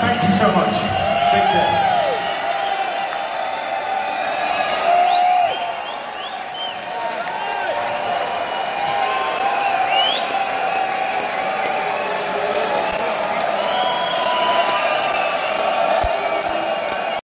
Thank you so much. Take care.